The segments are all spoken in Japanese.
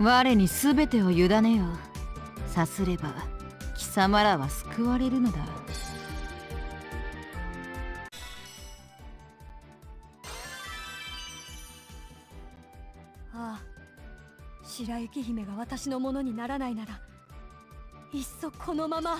我に全てを委ねよさすれば貴様らは救われるのだ。ああ白雪姫が私のものにならないならいっそこのまま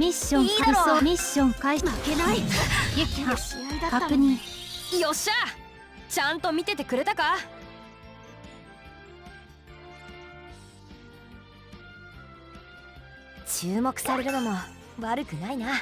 ミッション開始ミッション開始。負けない。ユキハ確認。よっしゃ。ちゃんと見ててくれたか？注目されるのも悪くないな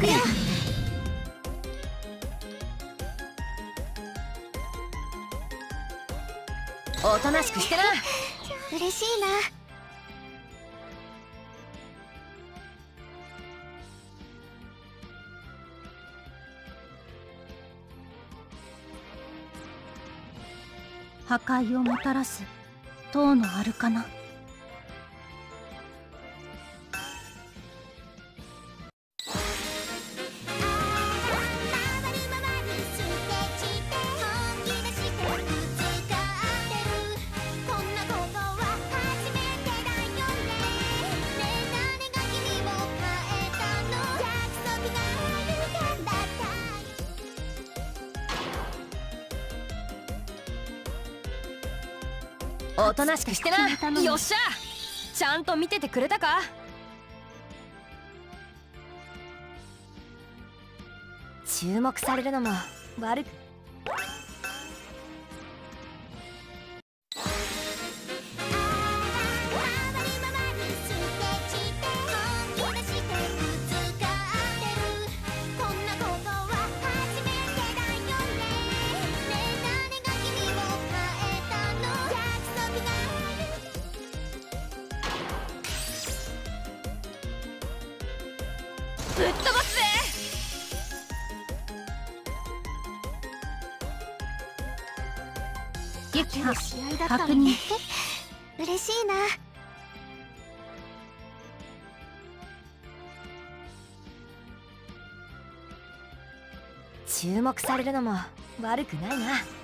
くよおとなしくしてな嬉しいな。破壊をもたらす塔のアルカナおとなしくしてな。よっしゃ。ちゃんと見ててくれたか。注目されるのも悪くぶっ飛ばすぜ。ユキハ試合だった確の嬉しいな。注目されるのも悪くないな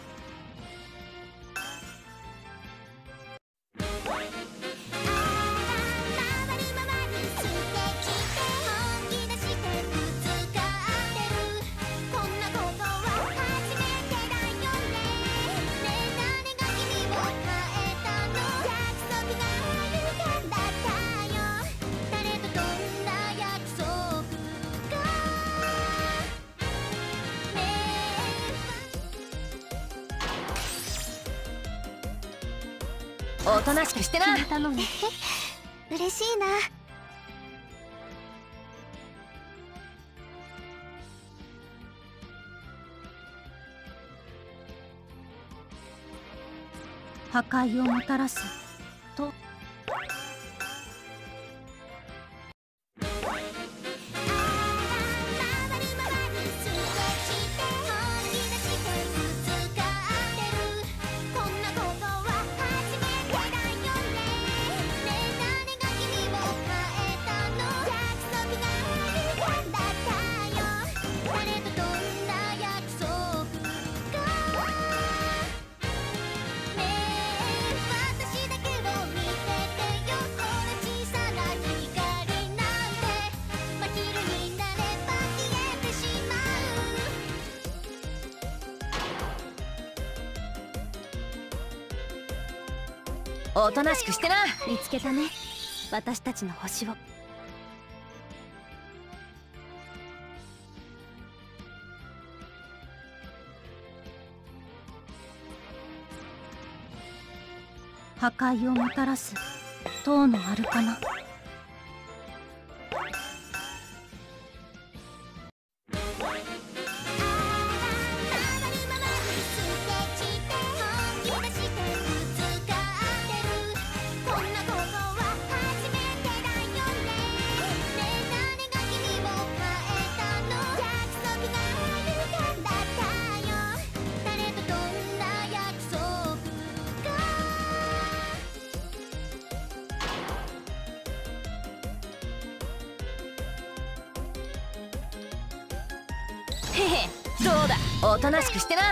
おとなしくしてな。たのに嬉しいな。破壊をもたらすおとなしくしてな。見つけたね。私たちの星を。破壊をもたらす塔のアルカナへへそうだおとなしくしてな。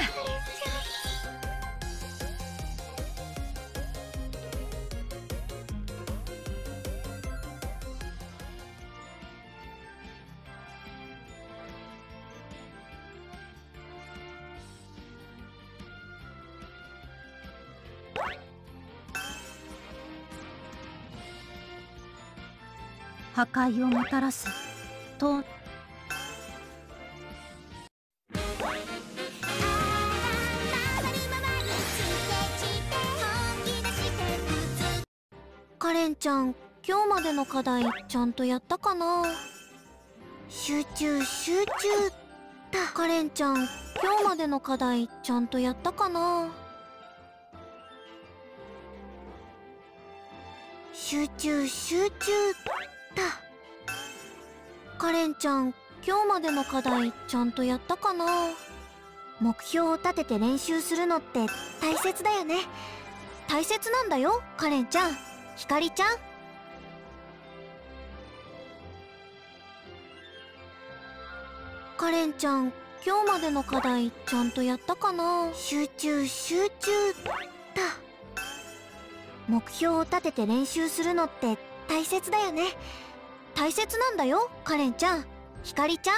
破壊をもたらす塔カレンちゃん今日までの課題ちゃんとやったかな？集中集中。だカレンちゃん今日までの課題ちゃんとやったかな？集中集中。だカレンちゃん今日までの課題ちゃんとやったかな？目標を立てて練習するのって大切だよね。大切なんだよカレンちゃん。ひかりちゃん？カレンちゃん今日までの課題ちゃんとやったかな？集中集中だ。目標を立てて練習するのって大切だよね。大切なんだよカレンちゃん。ひかりちゃん？